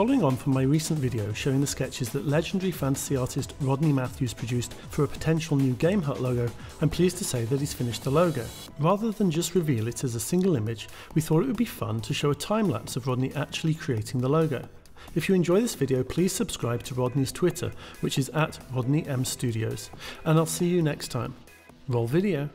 Following on from my recent video showing the sketches that legendary fantasy artist Rodney Matthews produced for a potential new GameHut logo, I'm pleased to say that he's finished the logo. Rather than just reveal it as a single image, we thought it would be fun to show a time lapse of Rodney actually creating the logo. If you enjoy this video, please subscribe to Rodney's Twitter, which is at Rodney M Studios, and I'll see you next time. Roll video.